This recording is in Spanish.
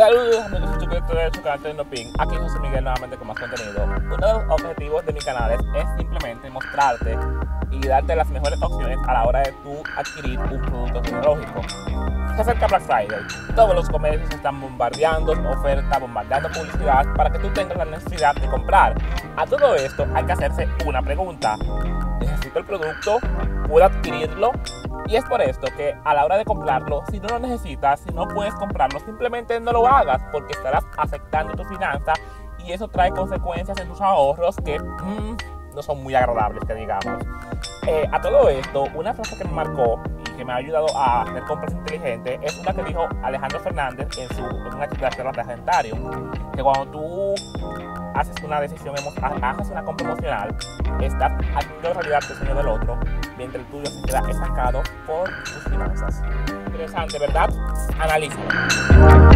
Saludos amigos y suscriptores de su canal Tecnopin. Aquí José Miguel nuevamente con más contenido. Uno de los objetivos de mi canal es, simplemente mostrarte y darte las mejores opciones a la hora de tú adquirir un producto tecnológico. Se acerca Black Friday. Todos los comercios están bombardeando ofertas, bombardeando publicidad para que tú tengas la necesidad de comprar. A todo esto hay que hacerse una pregunta. ¿Necesito el producto? ¿Puedo adquirirlo? Y es por esto que a la hora de comprarlo, si no lo necesitas, si no puedes comprarlo, simplemente no lo hagas porque estarás afectando tu finanza y eso trae consecuencias en tus ahorros que mm, no son muy agradables, que digamos. Eh, a todo esto, una frase que me marcó y que me ha ayudado a hacer compras inteligentes es una que dijo Alejandro Fernández en, su, en una declaración legendario, que cuando tú haces una decisión, haces una compra emocional, estás haciendo realidad el sueño del otro, mientras el tuyo se queda estancado por tus finanzas. Interesante, ¿verdad? Analízalo.